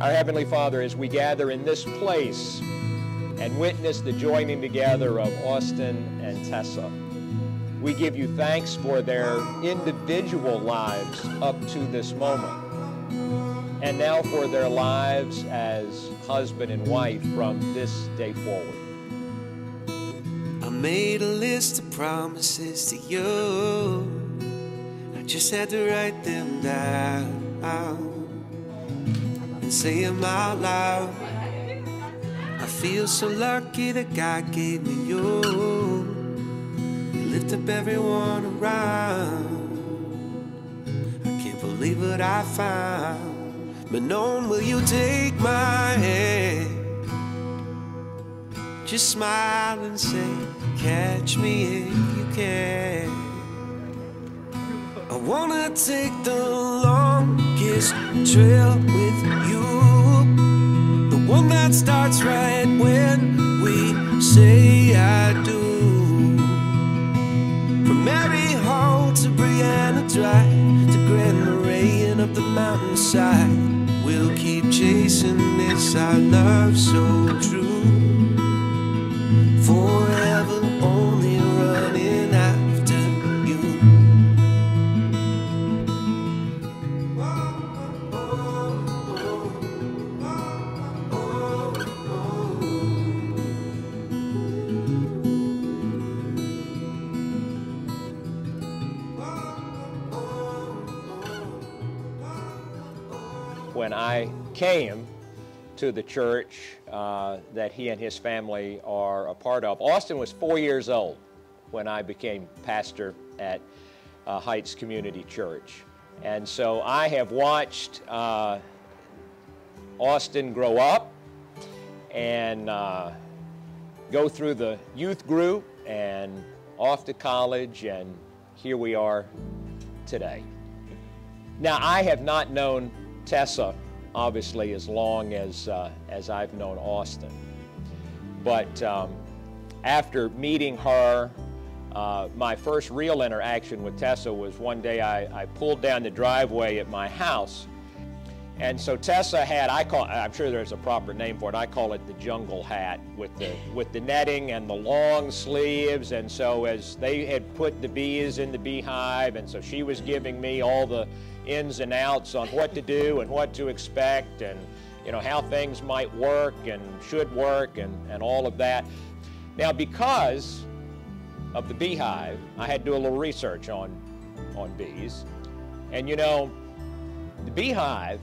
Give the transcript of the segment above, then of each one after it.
Our Heavenly Father, as we gather in this place and witness the joining together of Austin and Tessa, we give you thanks for their individual lives up to this moment, and now for their lives as husband and wife from this day forward. I made a list of promises to you. I just had to write them down and say them out loud. I feel so lucky that God gave me you. You lift up everyone around. I can't believe what I found. Manon, will you take my hand? Just smile and say, Catch me if you can. I wanna take the longest trail with you. That starts right when we say I do. From Mary Hall to Brianna Drive to Grand Marais and up the mountainside. We'll keep chasing this, our love so true. When I came to the church uh, that he and his family are a part of. Austin was four years old when I became pastor at uh, Heights Community Church. And so I have watched uh, Austin grow up and uh, go through the youth group and off to college, and here we are today. Now, I have not known Tessa, obviously, as long as, uh, as I've known Austin. But um, after meeting her, uh, my first real interaction with Tessa was one day I, I pulled down the driveway at my house. And so Tessa had, I call, I'm sure there's a proper name for it, I call it the jungle hat with the, with the netting and the long sleeves. And so as they had put the bees in the beehive, and so she was giving me all the ins and outs on what to do and what to expect and you know how things might work and should work and, and all of that. Now because of the beehive, I had to do a little research on, on bees. And you know, the beehive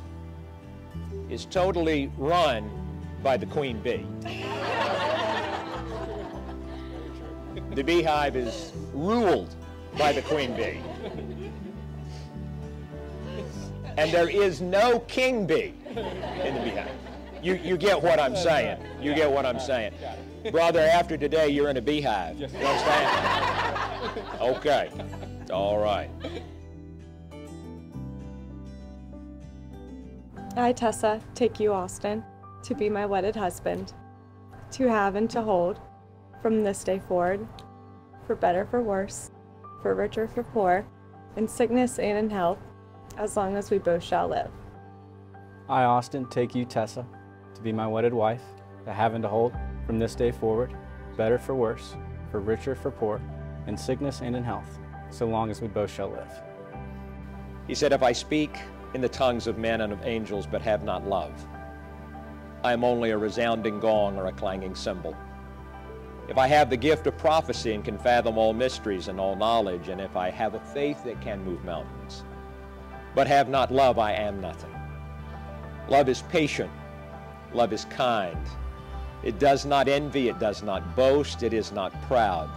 is totally run by the queen bee. the beehive is ruled by the queen bee. And there is no king bee in the beehive. You, you get what I'm saying. You get what I'm saying. Brother, after today, you're in a beehive. You understand? Okay. All right. I, Tessa, take you, Austin, to be my wedded husband, to have and to hold, from this day forward, for better, for worse, for richer, for poor, in sickness and in health, as long as we both shall live. I, Austin, take you, Tessa, to be my wedded wife, to have and to hold, from this day forward, better for worse, for richer for poor, in sickness and in health, so long as we both shall live. He said, If I speak in the tongues of men and of angels but have not love, I am only a resounding gong or a clanging cymbal. If I have the gift of prophecy and can fathom all mysteries and all knowledge, and if I have a faith that can move mountains, but have not love, I am nothing. Love is patient. Love is kind. It does not envy. It does not boast. It is not proud.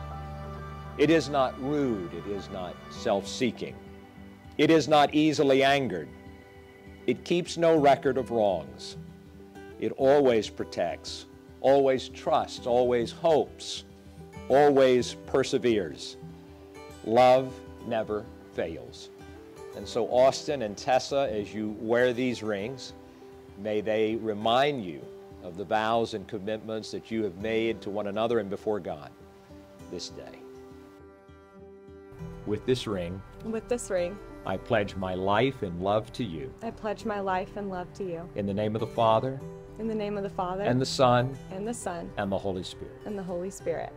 It is not rude. It is not self-seeking. It is not easily angered. It keeps no record of wrongs. It always protects, always trusts, always hopes, always perseveres. Love never fails. And so, Austin and Tessa, as you wear these rings, may they remind you of the vows and commitments that you have made to one another and before God this day. With this ring, With this ring, I pledge my life and love to you. I pledge my life and love to you. In the name of the Father, In the name of the Father, and the Son, and the Son, and the Holy Spirit. and the Holy Spirit.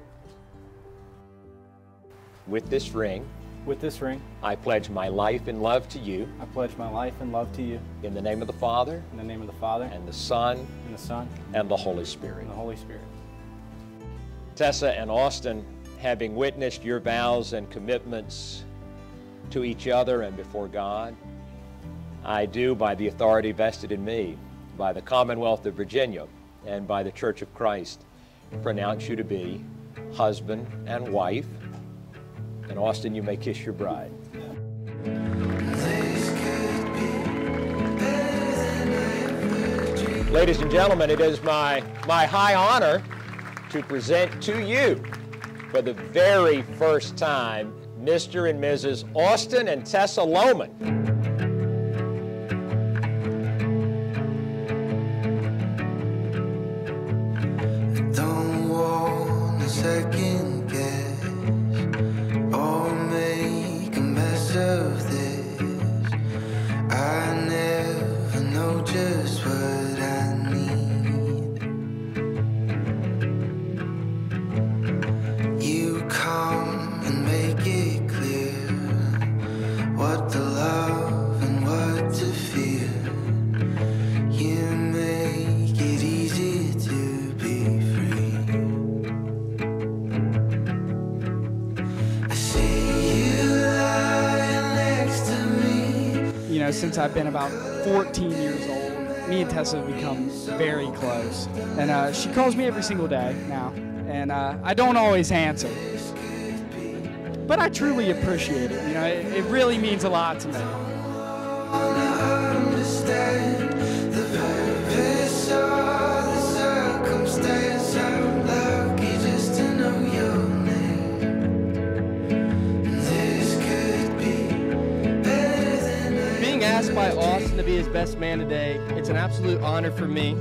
With this ring, With this ring, I pledge my life and love to you. I pledge my life and love to you. In the name of the Father, In the name of the Father, and the Son, and the Son, and the Holy Spirit. and the Holy Spirit. Tessa and Austin, having witnessed your vows and commitments to each other and before God, I do, by the authority vested in me, by the Commonwealth of Virginia, and by the Church of Christ, pronounce you to be husband and wife. And Austin, you may kiss your bride. Ladies and gentlemen, it is my, my high honor to present to you for the very first time Mr. and Mrs. Austin and Tessa Lohman. Know, since I've been about 14 years old, me and Tessa have become very close. And uh, she calls me every single day now, and uh, I don't always answer. But I truly appreciate it. You know, it, it really means a lot to me. Asked by Austin to be his best man today, it's an absolute honor for me.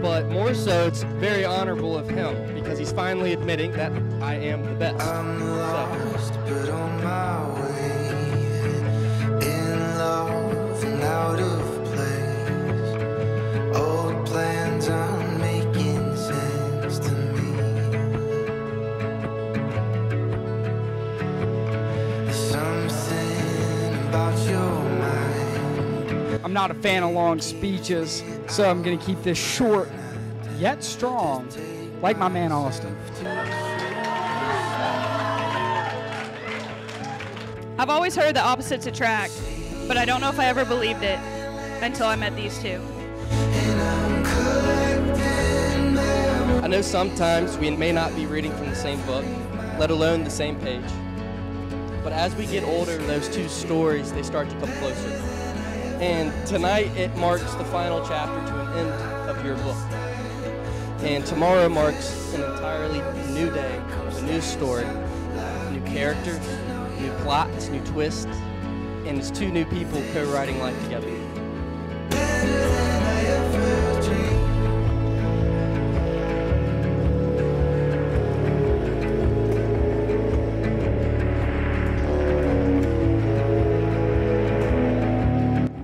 But more so, it's very honorable of him because he's finally admitting that I am the best. I'm So, I'm not a fan of long speeches, so I'm going to keep this short yet strong, like my man Austin. I've always heard that opposites attract, but I don't know if I ever believed it until I met these two. I know sometimes we may not be reading from the same book, let alone the same page. But as we get older, those two stories, they start to come closer. And tonight, it marks the final chapter to an end of your book. And tomorrow marks an entirely new day, a new story, new characters, new plots, new twists, and it's two new people co-writing life together.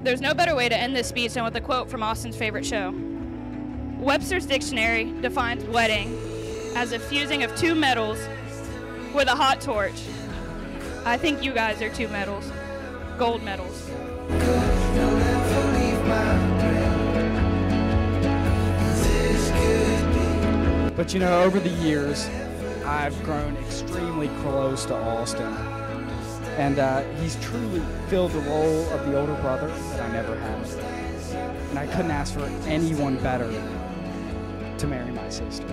There's no better way to end this speech than with a quote from Austin's favorite show. Webster's dictionary defines wedding as a fusing of two metals with a hot torch. I think you guys are two metals, gold medals. But you know, over the years, I've grown extremely close to Austin. And uh, he's truly filled the role of the older brother that I never had. And I couldn't ask for anyone better to marry my sister.